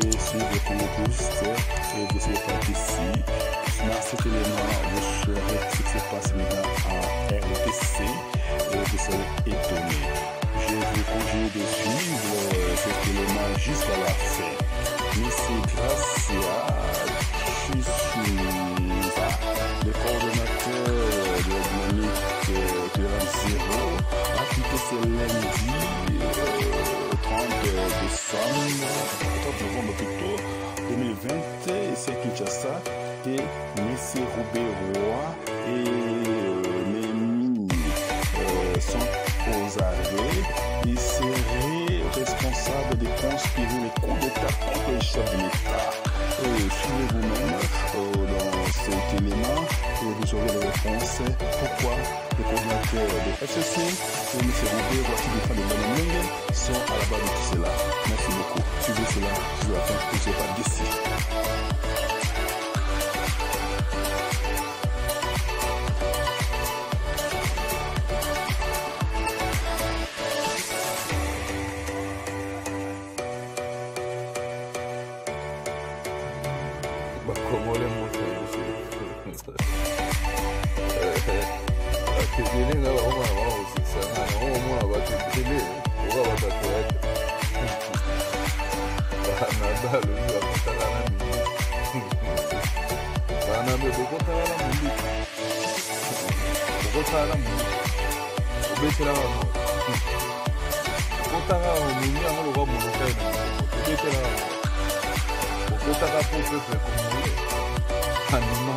suivre Congopost et vous serez ici. Dans cet élément, vous saurez ce qui se passe maintenant en RDC et vous serez étonné. Je vous conjure de suivre cet élément jusqu'à la fin. Monsieur Gracia Chisuza, le coordonnateur de dynamique Terrain Zéro, a quitté ce lundi 30 novembre plutôt, 2020, ici à Kinshasa, et M. Robert Roy et euh, Némi euh, sont aux arrêts. Ils seraient responsables de conspirer les coups d'État contre les chefs de l'État. Suivez vous-même euh, dans cet élément aurez les réponses. Pourquoi les coordinateurs de FCC et M. Robert Roy qui de Banamenge sont à la base de tout cela. Merci beaucoup. Suivez cela jusqu'à la fin. Ne serez pas déçus. bakomole moto akebele akizini ngaba omwana bawusisana nawo omwana batibili oba batatu yake banadalu bakotalana mini banambe bokotalana mini bokotalana mini obetela bango okotaka omini yango lokwa molokai na obetela bango okotaka po pepe komie anima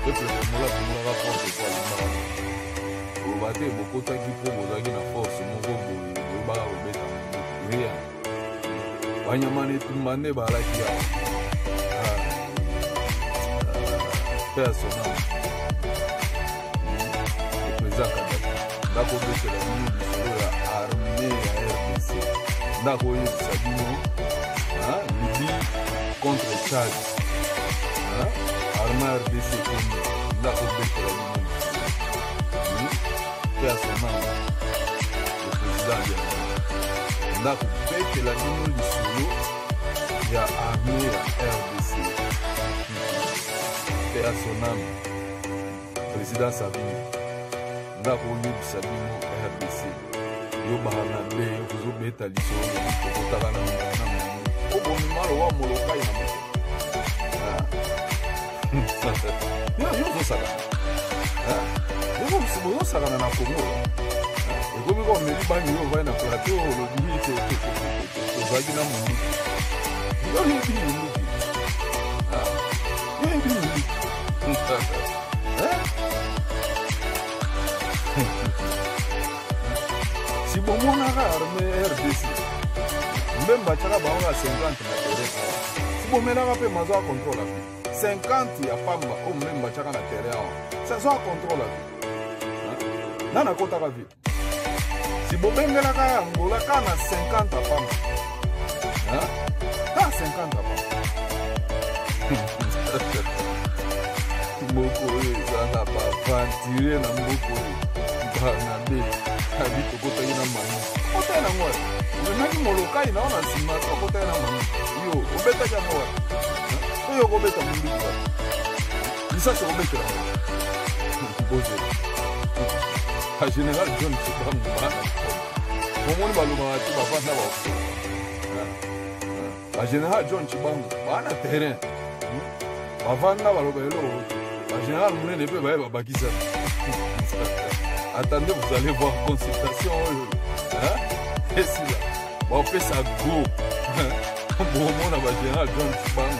komola komolaka force po andimaka oloba te bokotaki mpo bozalaki na force moko boye boyebaka kobeta ria banyama na etumba nde balaki awa mpe ya eprésent kadaki ndako obetela bino lisolo ya arme ya rdc ndako oyebisa bino Libye contre Tchad. seulement RDC nakobetela bino mpe asamanga président ya nakobetela bino lisolo ya armée ya rdc mpe asonami président sabino nakoyebisa bino rdc yobaka na be kozobeta lisolo okotaka na obonimalo wa molokai na moto yozosakana na kongo ekomi ka omeli bangi oyo vai na plateau olobi tozalaki na monduki yoyebi monduki yoyebi monduki si bomonaka arme rdc mbe batiaka bango ya 50 na terrain si bomelaka mpe mazo ya contrôle avi 50 ya pamba oyo mbe batiaka na terrain awa. Sazo ya contrôle avi nana akotaka vi si bobengelaka ya ngola ka na 50 ya pamba ka 50 ya pamba moko oyo eza na bavantire na mboka oyo. Bana nde abi tokotaki na mama. Otai nango wapi omemaki molokai nao na nsima so okotai na mama. Yo obetaki yango wapi oyo okobeta monduki wapi lisasi okobetela boze. Agénéral john chibangu bana bomoni balobaka te bavanda bafo bagénéral john chibangu bana terrain. Bavanda baloba eloko bagénéral monene mpe baye babakisa. Attendez vous allez voir consultation oyo. Esila baopesa go. Bomona bagénéral john chibangu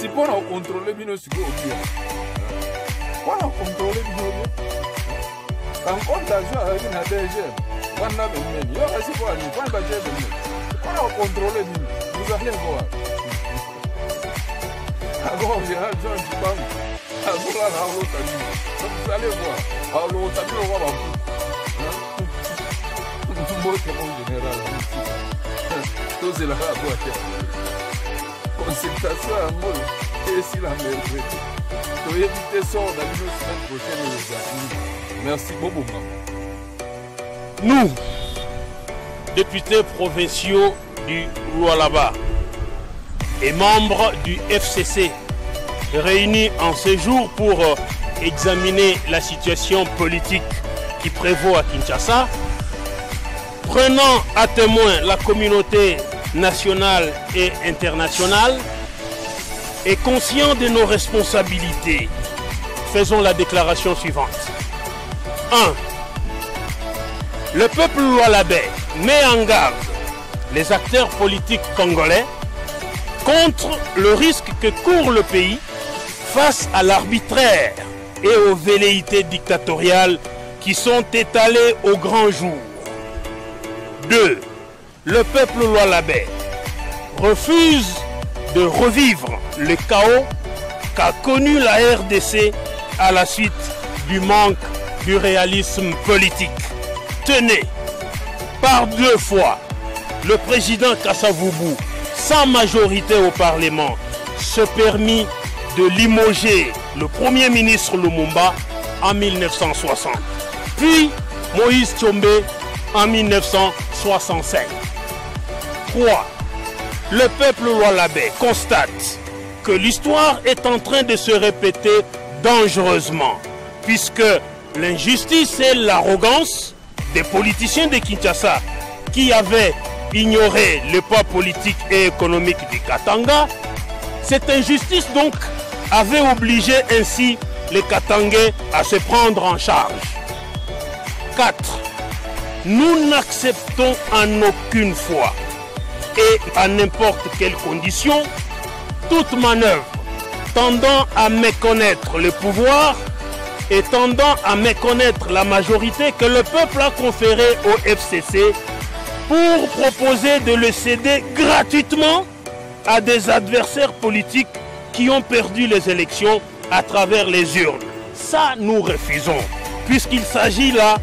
si mpo na kokontrole bino sikoyo obia mpo na kokontrole bino obia kankontation azalaki na dgm wana bembeni yo kasi po ani mponi batie ebembe mpo na kokontrole bino vous allez voir. Alors, général Jean Djibangu, azolala alotami. Vous allez voir. Alotami le roi Bambou. Mbote mon général. tozelaka merci boboma Nous, députés provinciaux du Lualaba et membres du FCC, réunis en séjour pour euh, examiner la situation politique qui prévaut à Kinshasa, prenant à témoin la communauté nationale et internationale et conscients de nos responsabilités, faisons la déclaration suivante. 1. Le peuple Lualabé met en garde les acteurs politiques congolais contre le risque que court le pays face à l'arbitraire et aux velléités dictatoriales qui sont étalées au grand jour. 2. Le peuple Lualabé refuse de revivre le chaos qu'a connu la RDC à la suite du manque du réalisme politique. Tenez, par deux fois, le président Kassavoubou, sans majorité au Parlement, se permit de limoger le premier ministre Lumumba en 1960. Puis Moïse Tchombe en 1965. 3. Le peuple Lualabé constate que l'histoire est en train de se répéter dangereusement, puisque l'injustice et l'arrogance des politiciens de Kinshasa qui avaient ignoré le poids politique et économique du Katanga, cette injustice donc avait obligé ainsi les Katangais à se prendre en charge. 4. Nous n'acceptons en aucune fois et à n'importe quelle condition toute manœuvre tendant à méconnaître le pouvoir et tendant à méconnaître la majorité que le peuple a conférée au FCC pour proposer de le céder gratuitement à des adversaires politiques qui ont perdu les élections à travers les urnes. Ça, nous refusons, puisqu'il s'agit là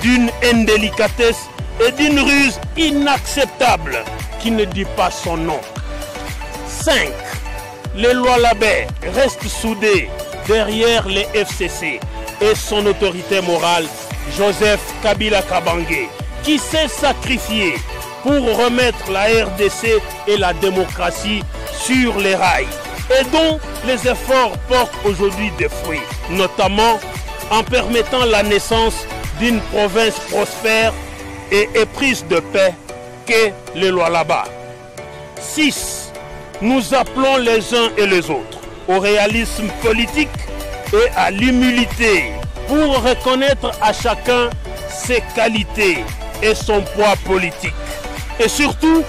d'une indélicatesse et d'une ruse inacceptable qui ne dit pas son nom. 5. Les lois Labé restent soudées derrière les FCC et son autorité morale, Joseph Kabila Kabangé, qui s'est sacrifié pour remettre la RDC et la démocratie sur les rails et dont les efforts portent aujourd'hui des fruits, notamment en permettant la naissance d'une province prospère et éprise de paix qu'est le Lualaba. 6. Nous appelons les uns et les autres au réalisme politique et à l'humilité pour reconnaître à chacun ses qualités et son poids politique. Et surtout,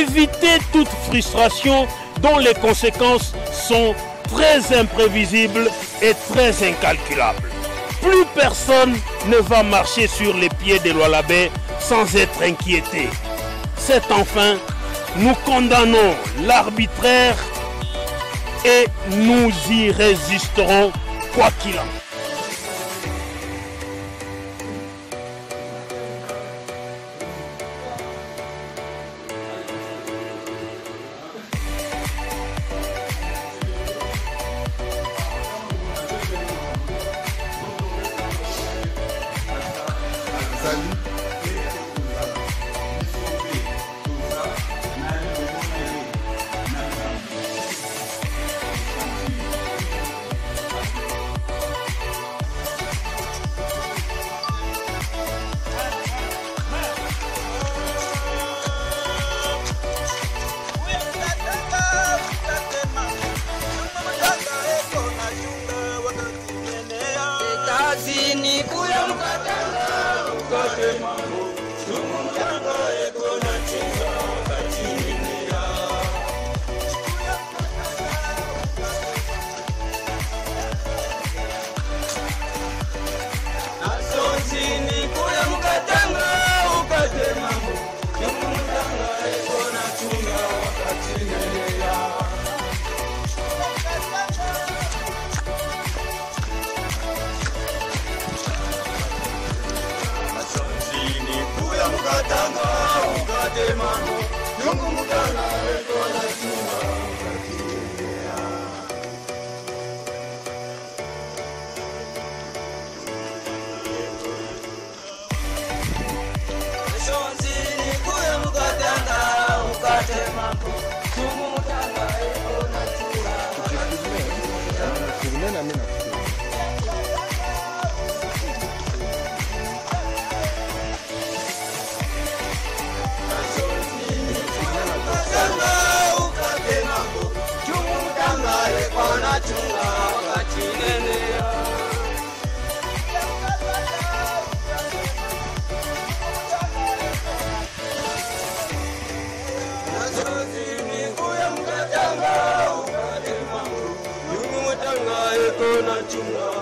éviter toute frustration dont les conséquences sont très imprévisibles et très incalculables. Plus personne ne va marcher sur les pieds des Lualabé sans être inquiété. C'est enfin, nous condamnons l'arbitraire et nous y résisterons quoi qu'il en soit. Emanuel. Amen. sozini kuya mkatanga ukadema yungu mutanga yekona chunga